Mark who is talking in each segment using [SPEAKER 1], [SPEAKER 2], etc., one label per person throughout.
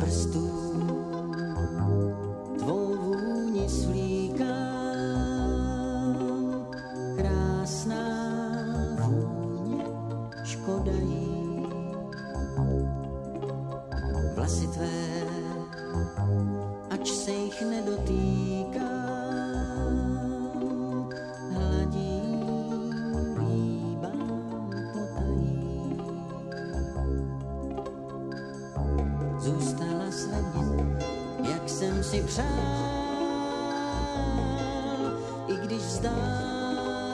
[SPEAKER 1] prstů tvou vůni svlíkám. Krásná vůně, škoda jí. Vlasy tvé, ač se jich nedotýkám, si přál, i když vzdálená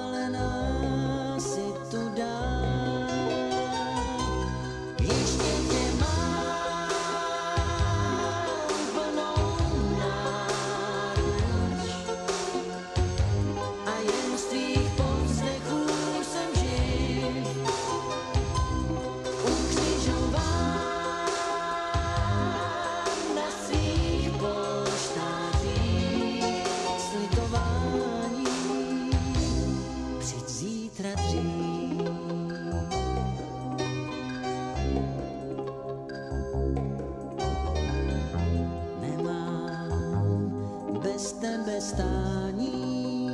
[SPEAKER 1] bez tebe stání,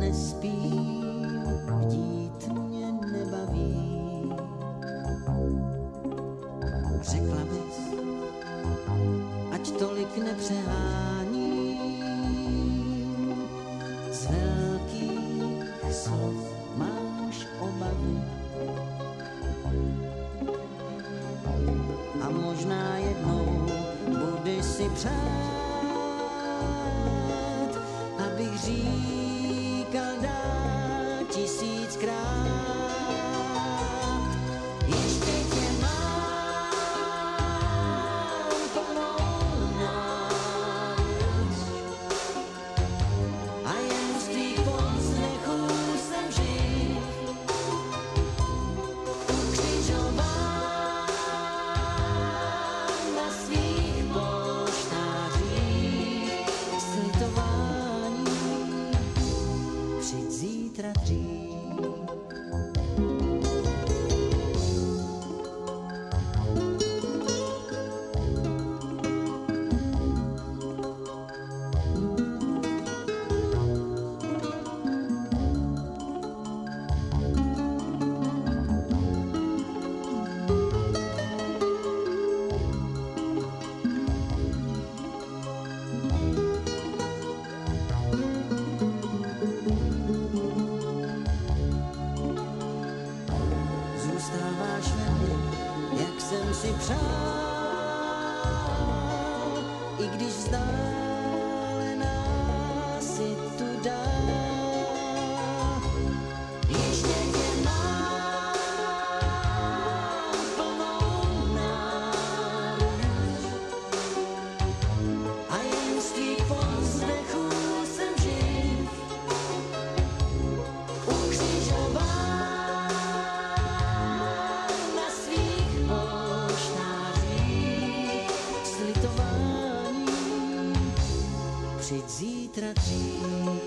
[SPEAKER 1] nespím, bdít mě nebaví. Řekla bys, ať tolik nepřeháním, z velkých slov máš obavy. A možná jednou budeš si přát, see. de tradição. na światě, jak jsem si přál, i když znám. sedzi tra di